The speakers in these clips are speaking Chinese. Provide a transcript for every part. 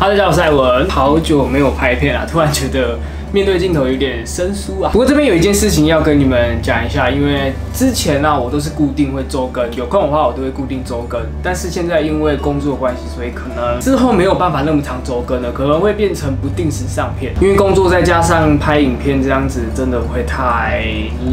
哈喽，大家好，我是艾文，好久没有拍片了，突然觉得。面对镜头有点生疏啊，不过这边有一件事情要跟你们讲一下，因为之前呢我都是固定会周更，有空的话我都会固定周更，但是现在因为工作关系，所以可能之后没有办法那么长周更了，可能会变成不定时上片，因为工作再加上拍影片这样子，真的会太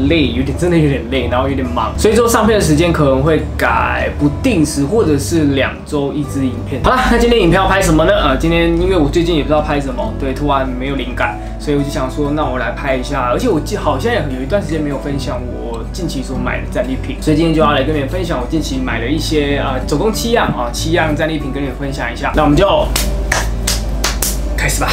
累，有点真的有点累，然后有点忙，所以说上片的时间可能会改不定时，或者是两周一支影片。好了，那今天影片要拍什么呢？呃，今天因为我最近也不知道拍什么，对，突然没有灵感，所以我。就想说，那我来拍一下，而且我记好像也有一段时间没有分享我近期所买的战利品，所以今天就要来跟你们分享我近期买了一些啊，总共七样啊，七样战利品跟你们分享一下。那我们就开始吧。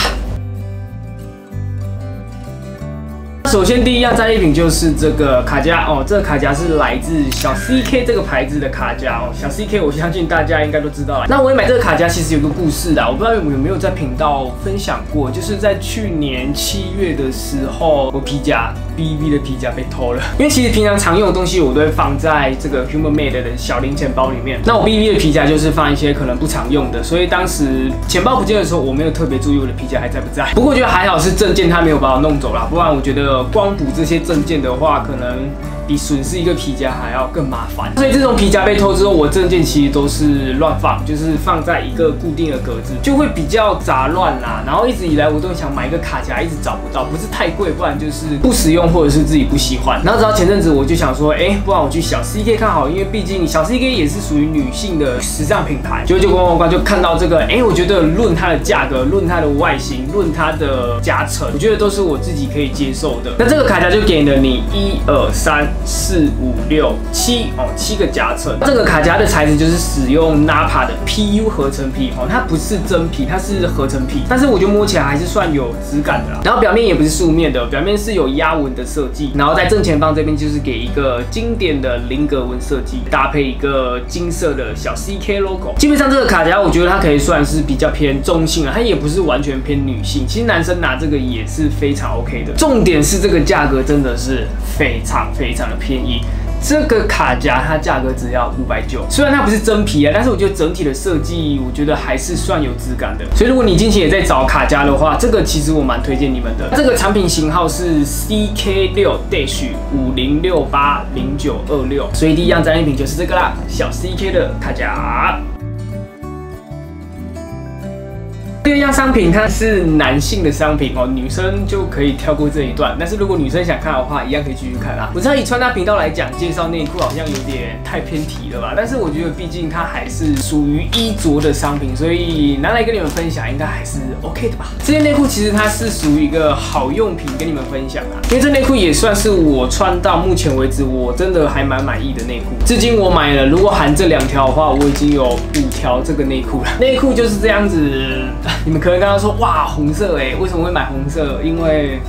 首先，第一样战利品就是这个卡夹哦，这个卡夹是来自小 CK 这个牌子的卡夹哦。小 CK，我相信大家应该都知道了。那我买这个卡夹其实有个故事的，我不知道有没有在频道分享过，就是在去年七月的时候，我皮夹 BB 的皮夹被偷了。因为其实平常常用的东西我都会放在这个 Human Made 的小零钱包里面。那我 BB 的皮夹就是放一些可能不常用的，所以当时钱包不见的时候，我没有特别注意我的皮夹还在不在。不过我觉得还好是证件他没有把我弄走了，不然我觉得。光补这些证件的话，可能。比损失一个皮夹还要更麻烦，所以这种皮夹被偷之后，我证件其实都是乱放，就是放在一个固定的格子，就会比较杂乱啦。然后一直以来我都想买一个卡夹，一直找不到，不是太贵，不然就是不实用或者是自己不喜欢。然后直到前阵子我就想说，哎，不然我去小 CK 看好，因为毕竟小 CK 也是属于女性的时尚品牌。结果就逛逛逛就看到这个，哎，我觉得论它的价格，论它的外形，论它的夹层，我觉得都是我自己可以接受的。那这个卡夹就给了你一二三。四五六七哦，七个夹层。这个卡夹的材质就是使用 Napa 的 PU 合成皮哦，它不是真皮，它是合成皮。但是我觉得摸起来还是算有质感的啦。然后表面也不是素面的，表面是有压纹的设计。然后在正前方这边就是给一个经典的菱格纹设计，搭配一个金色的小 CK logo。基本上这个卡夹我觉得它可以算是比较偏中性了，它也不是完全偏女性。其实男生拿这个也是非常 OK 的。重点是这个价格真的是非常非常。便宜，这个卡夹它价格只要五百九，虽然它不是真皮啊，但是我觉得整体的设计，我觉得还是算有质感的。所以如果你近期也在找卡夹的话，这个其实我蛮推荐你们的。这个产品型号是 CK 六 dash 五零六八零九二六，所以第一样战利品就是这个啦，小 CK 的卡夹。第二样商品，它是男性的商品哦，女生就可以跳过这一段。但是如果女生想看的话，一样可以继续看啊。我知道以穿搭频道来讲，介绍内裤好像有点太偏题了吧？但是我觉得，毕竟它还是属于衣着的商品，所以拿来跟你们分享，应该还是 OK 的吧。这件内裤其实它是属于一个好用品，跟你们分享啊。因为这内裤也算是我穿到目前为止，我真的还蛮满意的内裤。至今我买了，如果含这两条的话，我已经有五条这个内裤了。内裤就是这样子。你们可能刚刚说哇红色哎，为什么会买红色？因为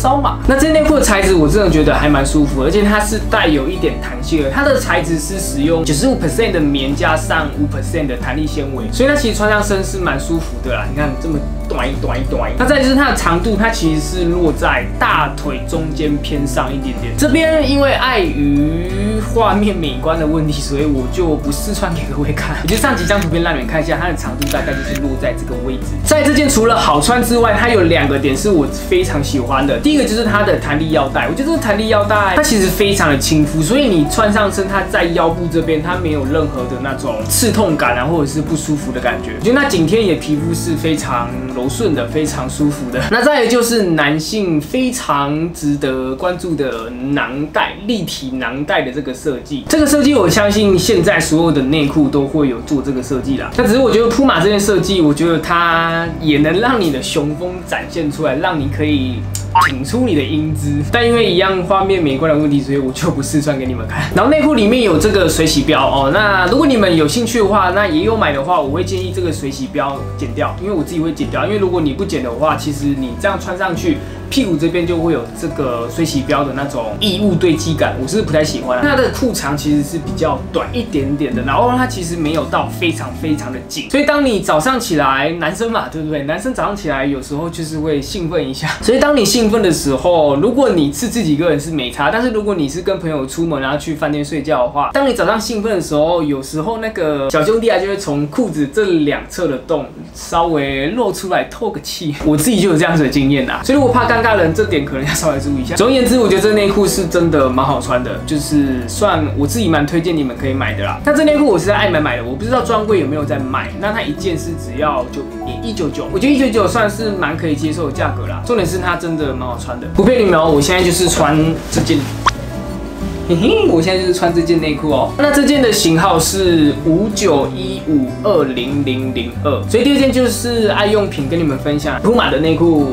骚嘛。那这内裤的材质我真的觉得还蛮舒服，而且它是带有一点弹性的。它的材质是使用九十五 percent 的棉加上五 percent 的弹力纤维，所以它其实穿上身是蛮舒服的啦。你看这么。短一短一短一，那再就是它的长度，它其实是落在大腿中间偏上一点点。这边因为碍于画面美观的问题，所以我就不试穿给各位看。我就上几张图片让你们看一下，它的长度大概就是落在这个位置。在这件除了好穿之外，它有两个点是我非常喜欢的。第一个就是它的弹力腰带，我觉得这个弹力腰带它其实非常的亲肤，所以你穿上身，它在腰部这边它没有任何的那种刺痛感啊，或者是不舒服的感觉。我觉得那景天野皮肤是非常。柔顺的，非常舒服的。那再就是男性非常值得关注的囊袋，立体囊袋的这个设计。这个设计，我相信现在所有的内裤都会有做这个设计啦。那只是我觉得铺马这件设计，我觉得它也能让你的雄风展现出来，让你可以。挺出你的英姿，但因为一样画面美观的问题，所以我就不试穿给你们看。然后内裤里面有这个水洗标哦，那如果你们有兴趣的话，那也有买的话，我会建议这个水洗标剪掉，因为我自己会剪掉。因为如果你不剪的话，其实你这样穿上去。屁股这边就会有这个水洗标的那种异物堆积感，我是不太喜欢。它的裤长其实是比较短一点点的，然后它其实没有到非常非常的紧，所以当你早上起来，男生嘛，对不对？男生早上起来有时候就是会兴奋一下，所以当你兴兴奋的时候，如果你是自己一个人是没差，但是如果你是跟朋友出门然后去饭店睡觉的话，当你早上兴奋的时候，有时候那个小兄弟啊就会从裤子这两侧的洞稍微露出来透个气。我自己就有这样子的经验呐，所以如果怕尴尬人，这点可能要稍微注意一下。总而言之，我觉得这内裤是真的蛮好穿的，就是算我自己蛮推荐你们可以买的啦。那这内裤我是在爱买买的，我不知道专柜有没有在卖。那它一件是只要就一九九，我觉得一九九算是蛮可以接受的价格啦。重点是它真的蛮好穿的，不骗你们哦，我现在就是穿这件。嘿嘿，我现在就是穿这件内裤哦。那这件的型号是五九一五二零零零二，所以第二件就是爱用品跟你们分享铺马的内裤。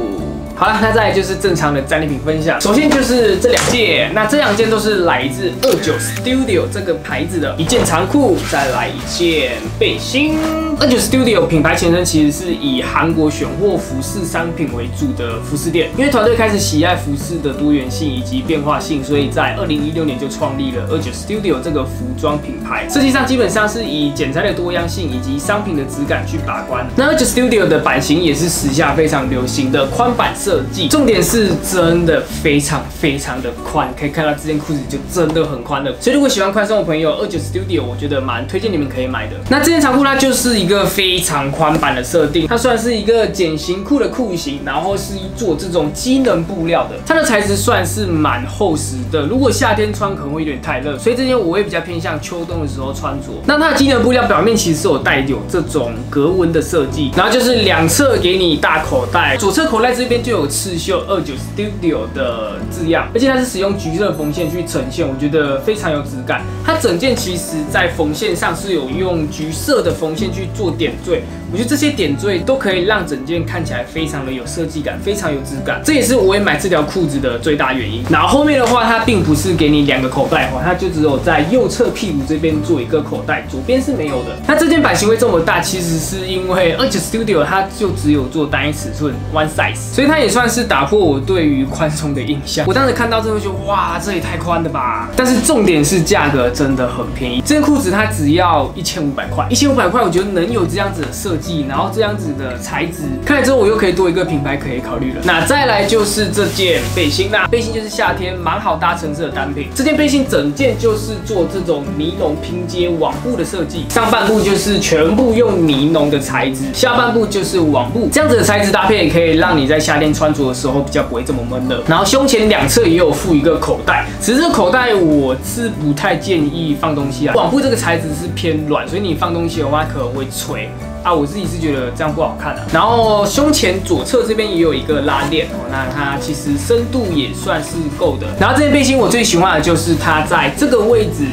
好了，那再来就是正常的战利品分享。首先就是这两件，那这两件都是来自二九 Studio 这个牌子的一件长裤，再来一件背心。二九 Studio 品牌前身其实是以韩国选货服饰商品为主的服饰店，因为团队开始喜爱服饰的多元性以及变化性，所以在二零一六年就创立了二九 Studio 这个服装品牌。设计上基本上是以剪裁的多样性以及商品的质感去把关。那二九 Studio 的版型也是时下非常流行的宽版。设计重点是真的非常非常的宽，可以看到这件裤子就真的很宽了。所以如果喜欢宽松的朋友，二九 Studio 我觉得蛮推荐你们可以买的。那这件长裤它就是一个非常宽版的设定，它算是一个减型裤的裤型，然后是做这种机能布料的，它的材质算是蛮厚实的。如果夏天穿可能会有点太热，所以这件我会比较偏向秋冬的时候穿着。那它的机能布料表面其实是有带有这种格纹的设计，然后就是两侧给你大口袋，左侧口袋这边就有。刺绣二九 Studio 的字样，而且它是使用橘色缝线去呈现，我觉得非常有质感。它整件其实在缝线上是有用橘色的缝线去做点缀。我觉得这些点缀都可以让整件看起来非常的有设计感，非常有质感。这也是我也买这条裤子的最大原因。然后后面的话，它并不是给你两个口袋哈，它就只有在右侧屁股这边做一个口袋，左边是没有的。那这件版型会这么大，其实是因为二九 Studio 它就只有做单一尺寸 one size，所以它也算是打破我对于宽松的印象。我当时看到这会觉得哇，这也太宽了吧！但是重点是价格真的很便宜，这件裤子它只要一千五百块，一千五百块，我觉得能有这样子的设计。然后这样子的材质，看来之后我又可以多一个品牌可以考虑了。那再来就是这件背心啦，背心就是夏天蛮好搭橙色的单品。这件背心整件就是做这种尼龙拼接网布的设计，上半部就是全部用尼龙的材质，下半部就是网布，这样子的材质搭配也可以让你在夏天穿着的时候比较不会这么闷热。然后胸前两侧也有附一个口袋，只是口袋我是不太建议放东西啊。网布这个材质是偏软，所以你放东西的话可能会垂。啊，我自己是觉得这样不好看的。然后胸前左侧这边也有一个拉链哦，那它其实深度也算是够的。然后这件背心我最喜欢的就是它在这个位置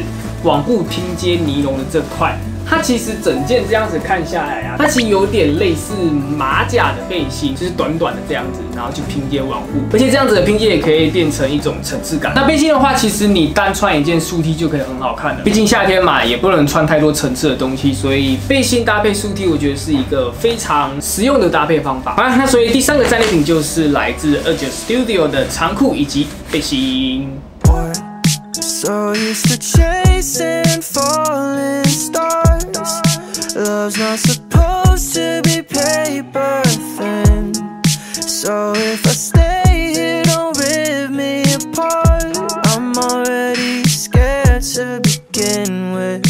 网布拼接尼龙的这块。它其实整件这样子看下来啊，它其实有点类似马甲的背心，就是短短的这样子，然后去拼接网布，而且这样子的拼接也可以变成一种层次感。那背心的话，其实你单穿一件素 T 就可以很好看了。毕竟夏天嘛，也不能穿太多层次的东西，所以背心搭配素 T，我觉得是一个非常实用的搭配方法。好，那所以第三个战利品就是来自二九 Studio 的长裤以及背心。Boy, so chasing falling stars. Love's not supposed to be paper thin. So if I stay here, don't rip me apart. I'm already scared to begin with.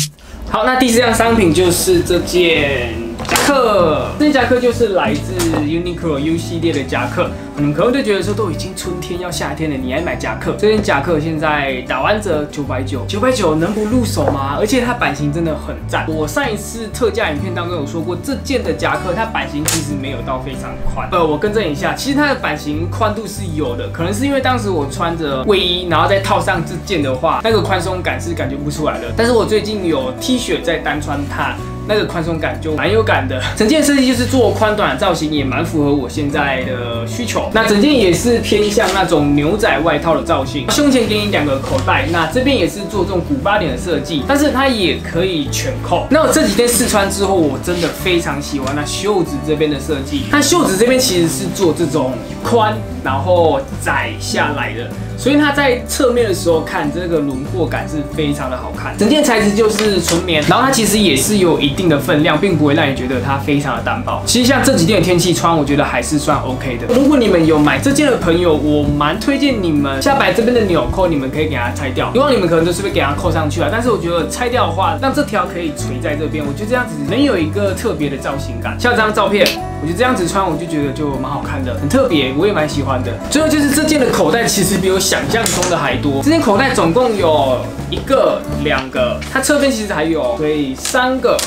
好，那第四样商品就是这件。 夹克，这件夹克就是来自 Uniqlo U 系列的夹克。你们可能就觉得说，都已经春天要夏天了，你还买夹克？这件夹克现在打完折九百九，九百九能不入手吗？而且它版型真的很赞。我上一次特价影片当中有说过，这件的夹克它版型其实没有到非常宽。呃，我更正一下，其实它的版型宽度是有的，可能是因为当时我穿着卫衣，然后再套上这件的话，那个宽松感是感觉不出来的。但是我最近有 T 恤在单穿它。那个宽松感就蛮有感的，整件设计就是做宽短的造型，也蛮符合我现在的需求。那整件也是偏向那种牛仔外套的造型，胸前给你两个口袋，那这边也是做这种古巴点的设计，但是它也可以全扣。那我这几天试穿之后，我真的非常喜欢那袖子这边的设计，它袖子这边其实是做这种宽然后窄下来的。所以它在侧面的时候看这个轮廓感是非常的好看。整件材质就是纯棉，然后它其实也是有一定的分量，并不会让你觉得它非常的单薄。其实像这几天的天气穿，我觉得还是算 OK 的。如果你们有买这件的朋友，我蛮推荐你们下摆这边的纽扣，你们可以给它拆掉。以往你们可能都是被给它扣上去啊，但是我觉得拆掉的话，让这条可以垂在这边，我觉得这样子能有一个特别的造型感。像这张照片，我觉得这样子穿，我就觉得就蛮好看的，很特别，我也蛮喜欢的。最后就是这件的口袋，其实比我想象中的还多。这件口袋总共有一个、两个，它侧边其实还有，所以三个。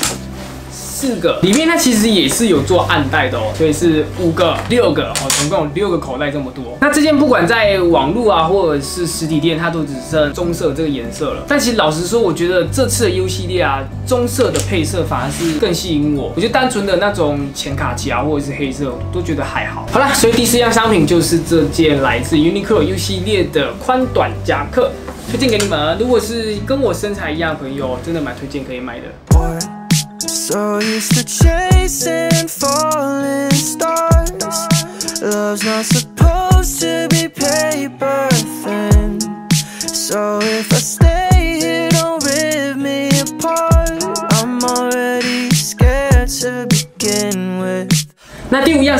四个里面它其实也是有做暗袋的哦，所以是五个、六个哦，总共有六个口袋这么多。那这件不管在网络啊，或者是实体店，它都只剩棕色这个颜色了。但其实老实说，我觉得这次的 U 系列啊，棕色的配色反而是更吸引我。我觉得单纯的那种浅卡其啊，或者是黑色，都觉得还好。好啦，所以第四样商品就是这件来自 Uniqlo U 系列的宽短夹克，推荐给你们。如果是跟我身材一样的朋友，真的蛮推荐可以买的。So used to chasing falling stars. Love's not supposed to be paper thin. So if I stay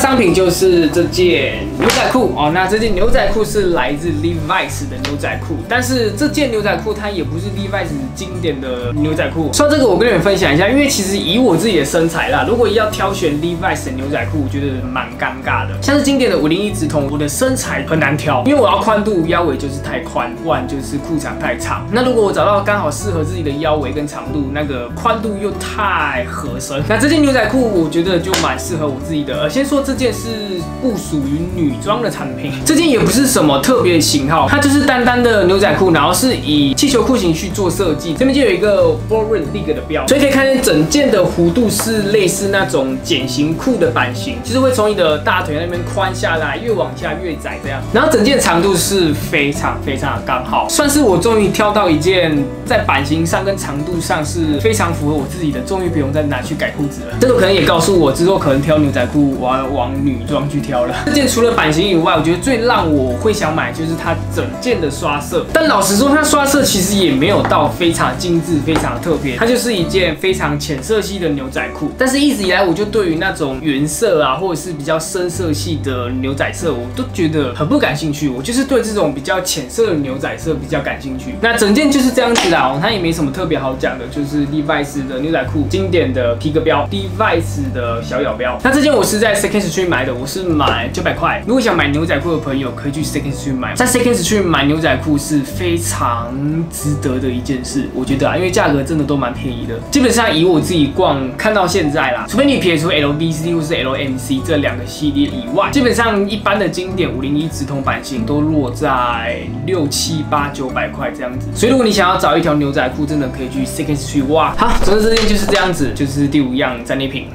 商品就是这件牛仔裤哦。那这件牛仔裤是来自 Levi's 的牛仔裤，但是这件牛仔裤它也不是 Levi's 经典的牛仔裤。说这个，我跟你们分享一下，因为其实以我自己的身材啦，如果要挑选 Levi's 的牛仔裤，我觉得蛮尴尬的。像是经典的五零一直筒，我的身材很难挑，因为我要宽度腰围就是太宽，不然就是裤长太长。那如果我找到刚好适合自己的腰围跟长度，那个宽度又太合身，那这件牛仔裤我觉得就蛮适合我自己的。呃，先说这这件是不属于女装的产品，这件也不是什么特别型号，它就是单单的牛仔裤，然后是以气球裤型去做设计。这边就有一个 b o r n League 的标，所以可以看见整件的弧度是类似那种茧型裤的版型，就是会从你的大腿那边宽下来，越往下越窄这样。然后整件长度是非常非常的刚好，算是我终于挑到一件在版型上跟长度上是非常符合我自己的，终于不用再拿去改裤子了。这个可能也告诉我之后可能挑牛仔裤。我要女装去挑了。这件除了版型以外，我觉得最让我会想买就是它整件的刷色。但老实说，它刷色其实也没有到非常精致、非常特别。它就是一件非常浅色系的牛仔裤。但是一直以来，我就对于那种原色啊，或者是比较深色系的牛仔色，我都觉得很不感兴趣。我就是对这种比较浅色的牛仔色比较感兴趣。那整件就是这样子啦，它也没什么特别好讲的，就是 Levi's 的牛仔裤，经典的皮革标，Levi's 的小咬标。那这件我是。在 Second Street 买的，我是买九百块。如果想买牛仔裤的朋友，可以去 Second Street 买。在 Second Street 买牛仔裤是非常值得的一件事，我觉得啊，因为价格真的都蛮便宜的。基本上以我自己逛看到现在啦，除非你撇除 LBC 或是 LMC 这两个系列以外，基本上一般的经典五零一直通版型都落在六七八九百块这样子。所以如果你想要找一条牛仔裤，真的可以去 Second Street 哇。好，总之这件就是这样子，就是第五样战利品。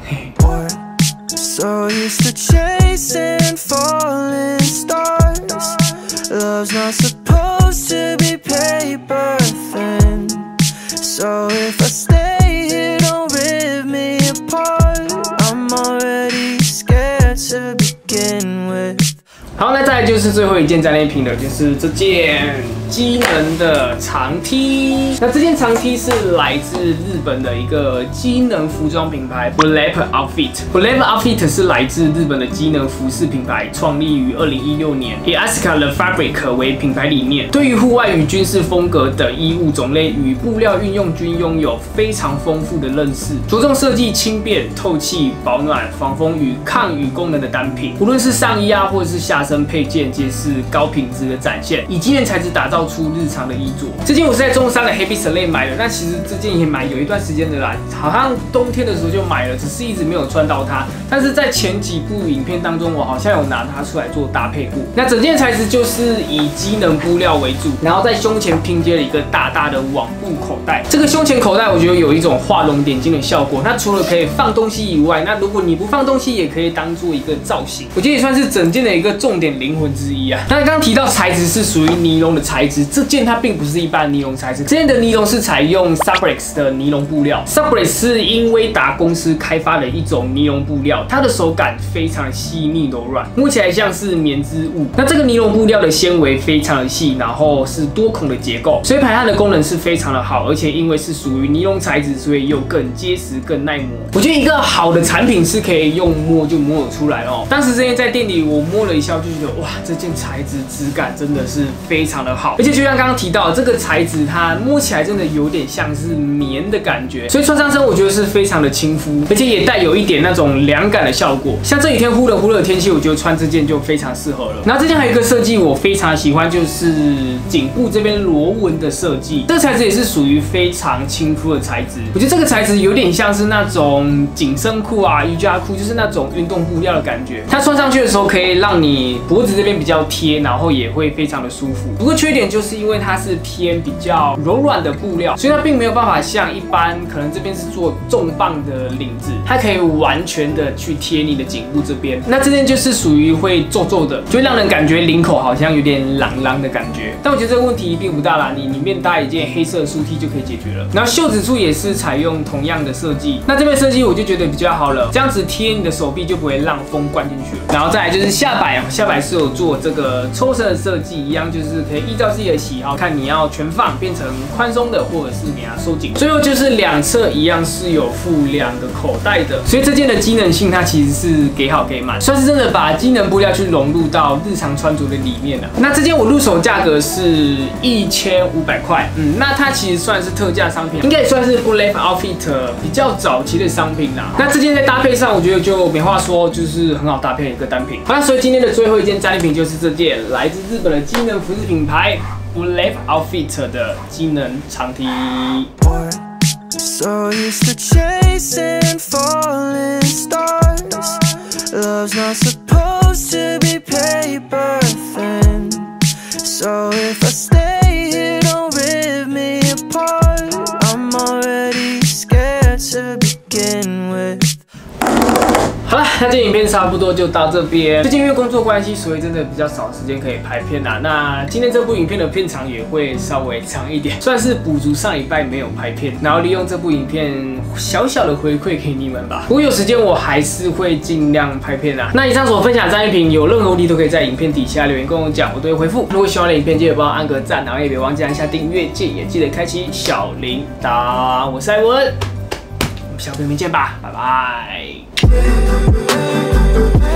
So used to chasing falling stars. Love's not supposed 是最后一件战利品的，就是这件。机能的长 T，那这件长 T 是来自日本的一个机能服装品牌 b l a p Outfit。b l a p Outfit 是来自日本的机能服饰品牌，创立于二零一六年，以 Aska the Fabric 为品牌理念，对于户外与军事风格的衣物种类与布料运用均拥有非常丰富的认识，着重设计轻便、透气、保暖、防风与抗雨功能的单品。无论是上衣啊，或者是下身配件，皆是高品质的展现，以机能材质打造。出日常的衣着。这件我是在中山的 Happy Sale 买的，那其实这件也买有一段时间的啦，好像冬天的时候就买了，只是一直没有穿到它。但是在前几部影片当中，我好像有拿它出来做搭配过。那整件材质就是以机能布料为主，然后在胸前拼接了一个大大的网布口袋。这个胸前口袋我觉得有一种画龙点睛的效果。那除了可以放东西以外，那如果你不放东西，也可以当做一个造型。我觉得也算是整件的一个重点灵魂之之一啊。那刚刚提到材质是属于尼龙的材质，这件它并不是一般尼龙材质，这件的尼龙是采用 s u b r e x 的尼龙布料。s u b r e x 是英威达公司开发的一种尼龙布料，它的手感非常的细腻柔软，摸起来像是棉织物。那这个尼龙布料的纤维非常的细，然后是多孔的结构，所以排汗的功能是非常的好，而且因为是属于尼龙材质，所以又更结实、更耐磨。我觉得一个好的产品是可以用摸就摸得出来哦。当时这件在店里我摸了一下，就觉得哇，这件材质质感真的是非常的好，而且就像刚刚提到，这个材质它摸起来真的有点像是棉的感觉，所以穿上身我觉得是非常的亲肤，而且也带有一点那种凉感的效果。像这几天忽冷忽热的天气，我觉得穿这件就非常适合了。然后这件还有一个设计我非常喜欢，就是颈部这边螺纹的设计，这个材质也是属于非常亲肤的材质。我觉得这个材质有点像是那种紧身裤啊、瑜伽裤，就是那种运动布料的感觉。它穿上去的时候可以让你脖子这边比较贴，然后也会非常的舒服。不过缺点就是因为它是偏比较柔软的布料，所以它并没有办法像一般可能这边是做重磅的领子，它可以完全的去贴你的颈部这边。那这件就是属于会皱皱的，就让人感觉领口好像有点朗朗的感觉。但我觉得这个问题并不大啦，你里面搭一件黑色竖 T 就可以解决了。然后袖子处也是采用同样的设计，那这边设计我就觉得比较好了，这样子贴你的手臂就不会让风灌进去了。然后再来就是下摆，下摆是有做我这个抽绳的设计，一样就是可以依照自己的喜好，看你要全放变成宽松的，或者是你要收紧。最后就是两侧一样是有附两个口袋的，所以这件的机能性它其实是给好给满，算是真的把机能布料去融入到日常穿着的里面了。那这件我入手价格是一千五百块，嗯，那它其实算是特价商品，应该也算是 Bullet Outfit 比较早期的商品啦。那这件在搭配上，我觉得就没话说，就是很好搭配的一个单品。好那，所以今天的最后一件战利品就是这件来自日本的机能服饰品牌 Bullet Outfit 的机能长 T。好了，那这影片差不多就到这边。最近因为工作关系，所以真的比较少时间可以拍片啦。那今天这部影片的片长也会稍微长一点，算是补足上礼拜没有拍片，然后利用这部影片小小的回馈给你们吧。不过有时间我还是会尽量拍片啦。那以上所分享的战利品，有任何问题都可以在影片底下留言跟我讲，我都会回复。如果喜欢的影片，记得帮我按个赞，然后也别忘记按下订阅键，也记得开启小铃铛。我是艾文，我们下部影片见吧，拜拜。Yeah.